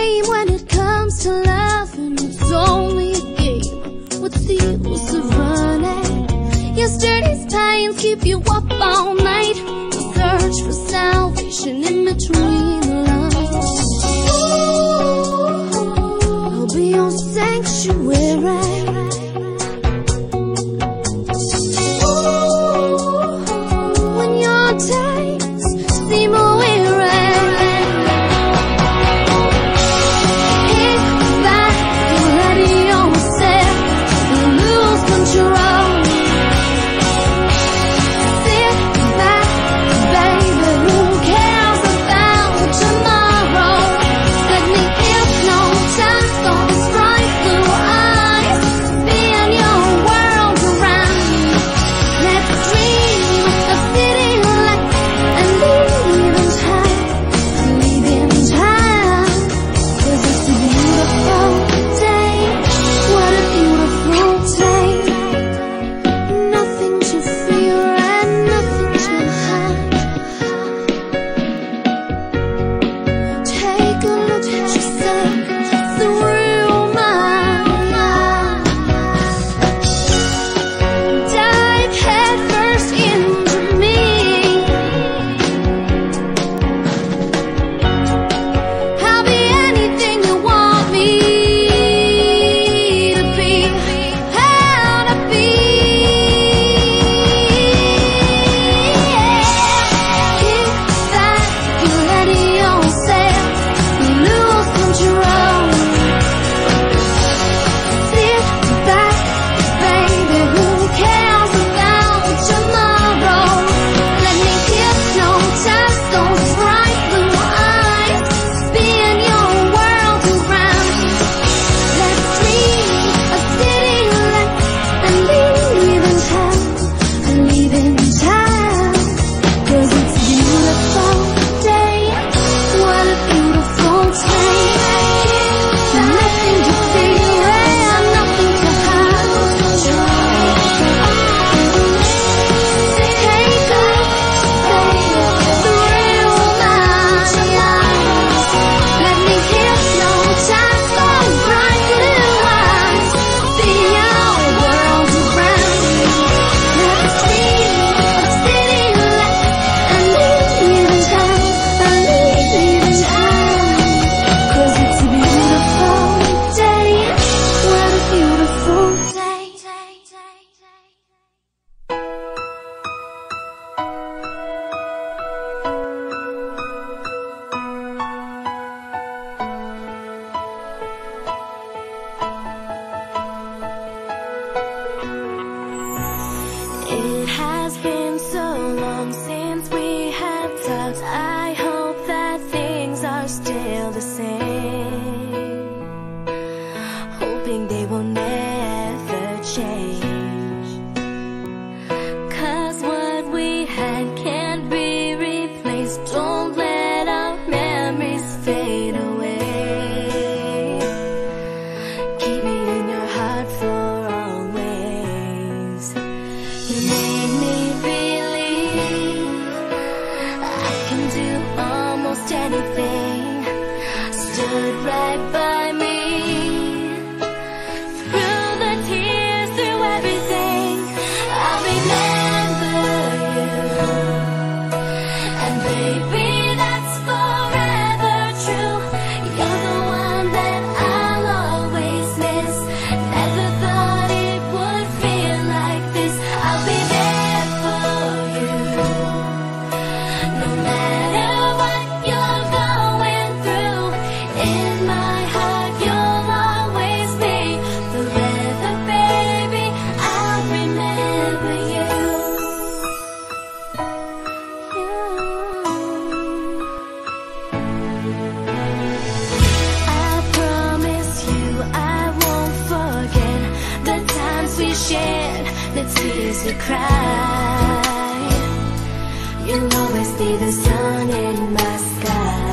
game when it comes to love And it's only a game, what's the use of running? Yesterday's sturdy keep you up all night. The search for salvation in between the lines. I'll be your sanctuary. is anything. Stood right by. To cry. You'll always be the sun in my sky